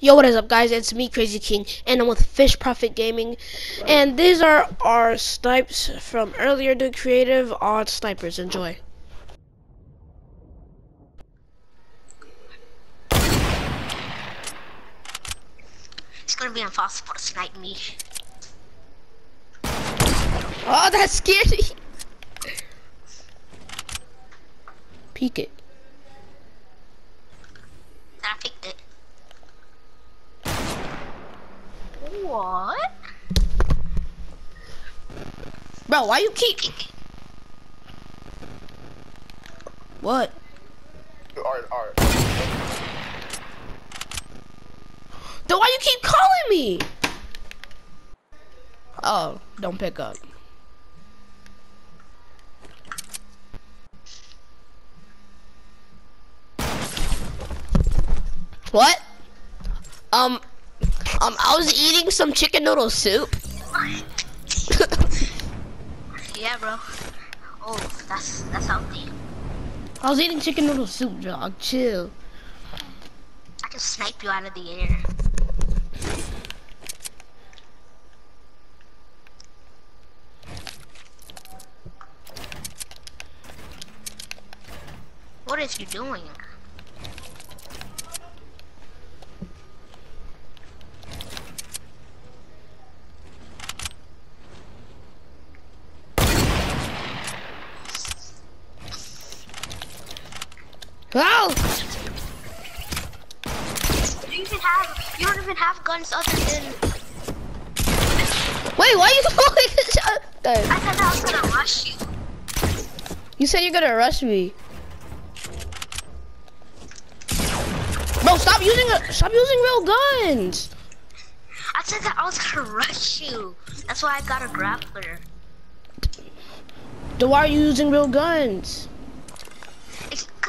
Yo, what is up, guys? It's me, Crazy King, and I'm with Fish Profit Gaming. And these are our snipes from earlier to creative odd snipers. Enjoy. It's gonna be impossible to snipe me. Oh, that's scary. Peek it. Then I picked it. What? Bro, why you keep... What? Art, art. Then why you keep calling me? Oh, don't pick up. What? Um, um, I was eating some chicken noodle soup. Yeah, bro. Oh, that's that's healthy. I was eating chicken noodle soup, dog. Chill. I can snipe you out of the air. What is you doing? Oh! You even have? You don't even have guns other than. Wait, why are you the shotgun? I I was gonna rush you. You said you're gonna rush me. Bro, stop using a, stop using real guns. I said that I was gonna rush you. That's why I got a grappler. Then why are you using real guns?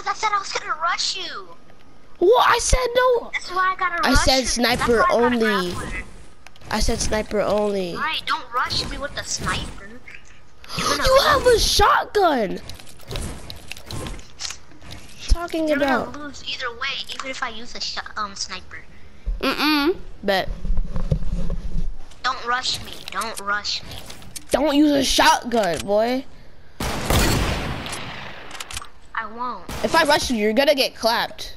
It's Cause I said I was gonna rush you. What? I said no. That's why I gotta I rush said you. sniper I only. I said sniper only. Alright, don't rush me with the sniper. You're have a shotgun. Talking You're about. gonna lose either way, even if I use a shot, um sniper. Mm-mm. Bet. Don't rush me. Don't rush me. Don't use a shotgun, boy. I won't. If I rush you, you're gonna get clapped.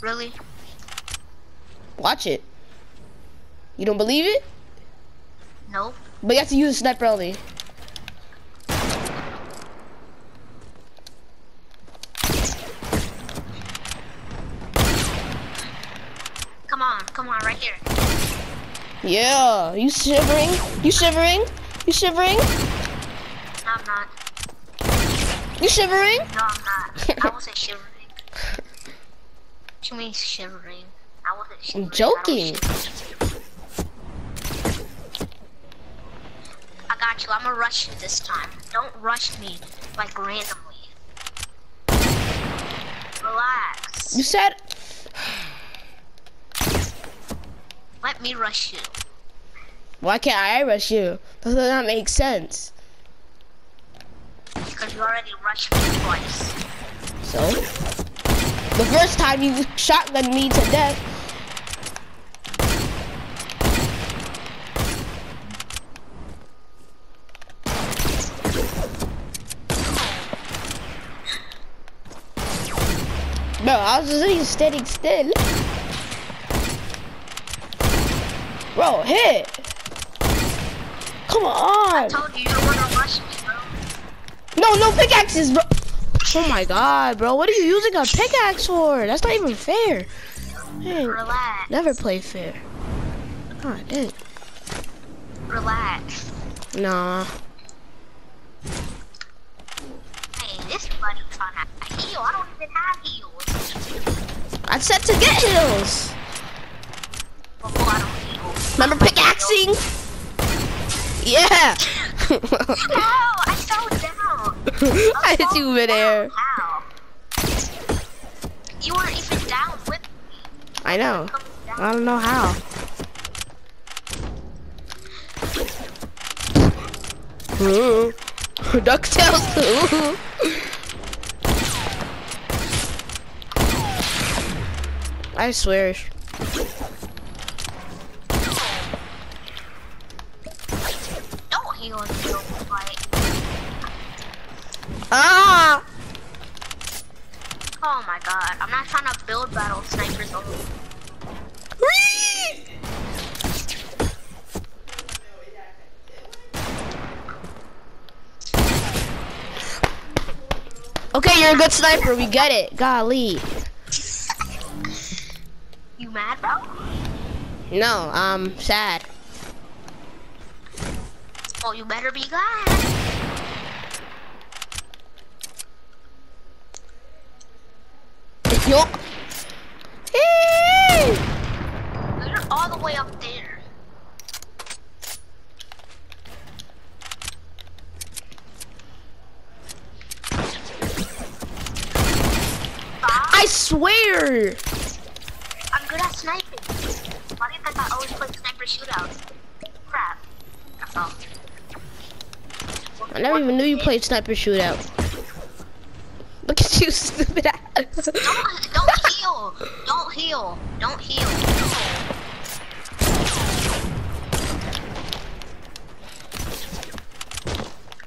Really? Watch it. You don't believe it? Nope. But you have to use a sniper only. Come on. Come on, right here. Yeah. You shivering? You shivering? You shivering? No, I'm not. You shivering? No, I'm not. I wasn't shivering. What you mean shivering? I wasn't shivering. I'm joking. I, I got you. I'm gonna rush you this time. Don't rush me like randomly. Relax. You said Let me rush you. why can't I rush you? That does not make sense. Because you already rushed me twice. So the first time you shotgun me to death. Bro, I was just standing still. Bro, hit. Come on. told you you don't wanna rush me, bro. No, no pickaxes, bro. Oh my god, bro. What are you using a pickaxe for? That's not even fair. Man, Relax. never play fair. God dang. Relax. Nah. Hey, this buddy trying to heal. I don't even have heals. I said to get heals. I heal. Remember pickaxing? Yeah. no, I saw down. I hit you midair. How? You weren't even down with me. I know. I don't know how. Ooh. DuckTales. Ooh. I swear. Ah! Oh my god, I'm not trying to build battle snipers only. Okay, you're a good sniper. We get it. Golly. You mad, bro? No, I'm sad. Well, you better be glad. Yo. Hey! You're all the way up there. Stop. I I'm good at sniping. Why do you think I always play sniper shootouts? Crap. That's all. I never even knew you played sniper shootout. Look at you, stupid ass. Don't, don't heal. Don't heal. Don't heal.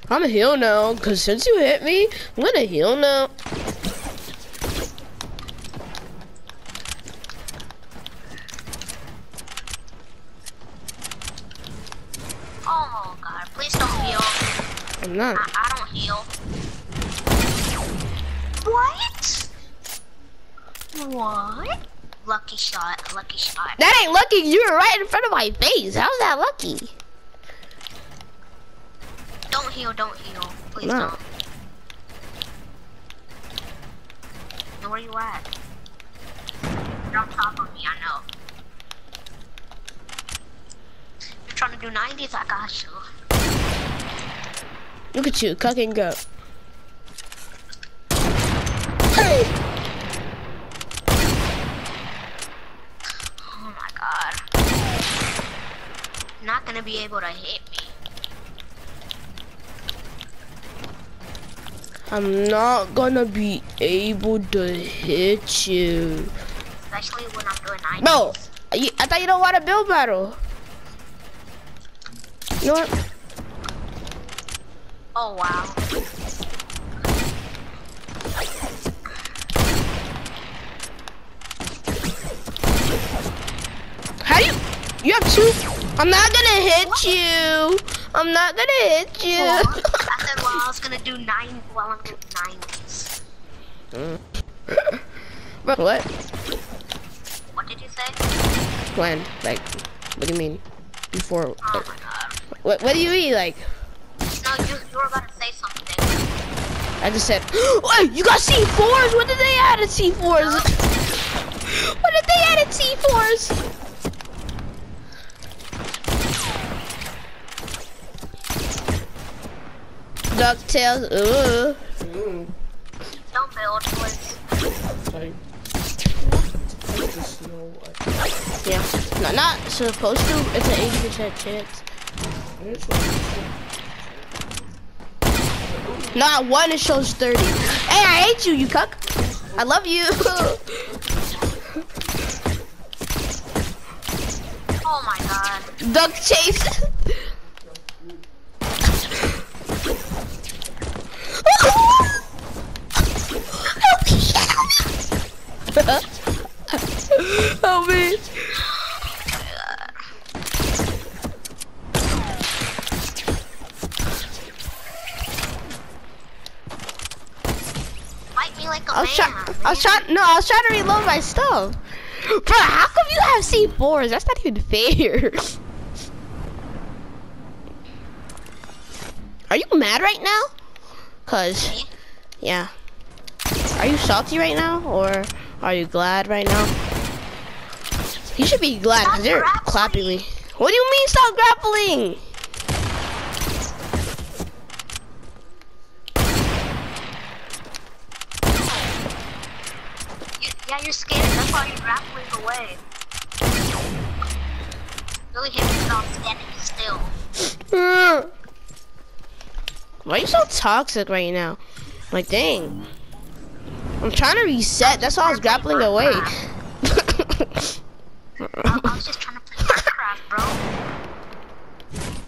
I'm a heal now, cause since you hit me, I'm gonna heal now. Oh god, please don't heal. I'm not. I, I don't heal. What? What? Lucky shot, lucky shot. That ain't lucky. You were right in front of my face. How's that lucky? Don't heal, don't heal. Please No. don't. Now where are you at? You're on top of me, I know. You're trying to do 90s, I got you. Look at you, cuck and go. Oh my god. Not gonna be able to hit me. I'm not gonna be able to hit you. Especially when I'm doing 90s. No, I thought you don't want to build battle. You know what? Oh wow. How do you? You have two. I'm not gonna hit you. I'm not gonna hit oh, you. I said well I was gonna do nine while I'm doing 90s. Bro, what? What did you say? When? Like, what do you mean? Before? Oh my god. What? What do you mean? Like, No. I just said, Wait, you got C4s? What did they add at C4s? what did they add at C4s? DuckTales, ooh. Don't build, please. Yeah, not, not supposed to. It's an 80% chance. Not one, it shows 30. Hey, I hate you, you cuck. I love you. Oh my god. Duck chase. Help me. Fight me like a I was, try man. I was trying. No, I was trying to reload my stuff. Bro, how come you have C4s? That's not even fair. Are you mad right now? Cause, yeah. Are you salty right now, or are you glad right now? You should be glad, cause Stop you're clapping me. What do you mean stop grappling? Yeah, you're scared. That's why you're grappling away. Really hit me without standing still. Why are you so toxic right now? Like, dang. I'm trying to reset. That's why I was grappling away. I, I was just trying to play Minecraft, bro.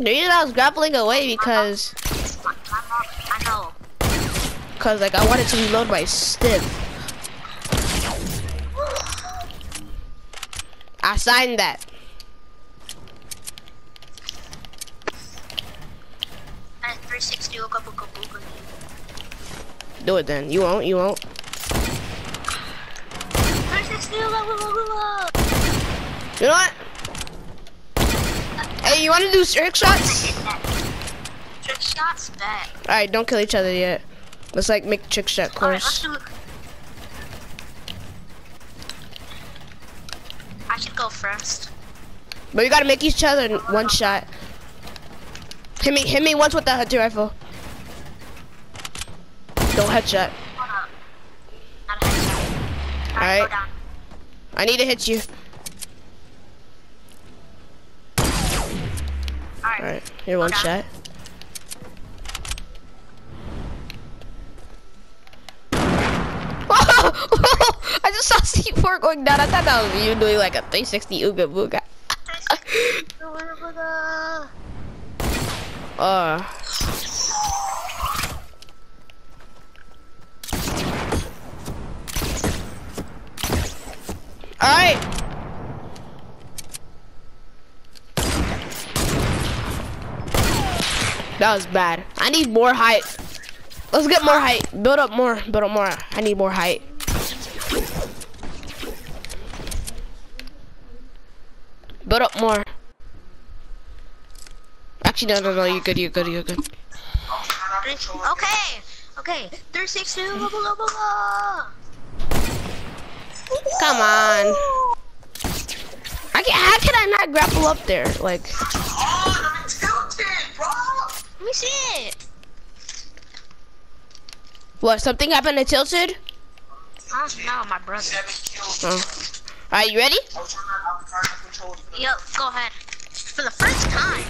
the reason I was grappling away because My, my mom, I know. Cause like I want it to reload my stiff. I signed that. And 360 ooga booga booga. Do it then. You won't. You won't. 360 ooga booga booga. You know what? Hey, you want to do trick shots? Trick shots, bet. All right, don't kill each other yet. Let's like make trick shot course. Do it. I should go first. But you gotta make each other in one shot. Hit me, hit me once with the hunter rifle. Don't headshot. Hold up. Not a headshot. Alright, Alright. go down. I need to hit you. Alright. Alright, you're one shot. I just saw C4 going down. I thought that was you doing like a 360 ooga booga. 360 ooga booga. Uh. Alright. That was bad. I need more height. Let's get more height. Build up more. Build up more. I need more height. Build up more. Actually, no, no, no. You're good. You're good. You're good. Three- Okay. Okay. 360 ooga booga booga. Come on. I can, how can I not grapple up there? Like, Oh, I'm tilted, bro. Let me see it. what? Something happened to Tilted? Huh? No, my brother. Seven kills. Oh. Alright, you ready? I was trying to, I was trying to control it. Yep, go ahead. For the first time.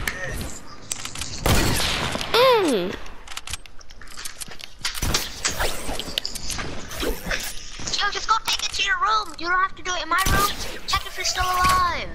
Mm. Yo, just go take it to your room. You don't have to do it in my room. Check if you're still alive.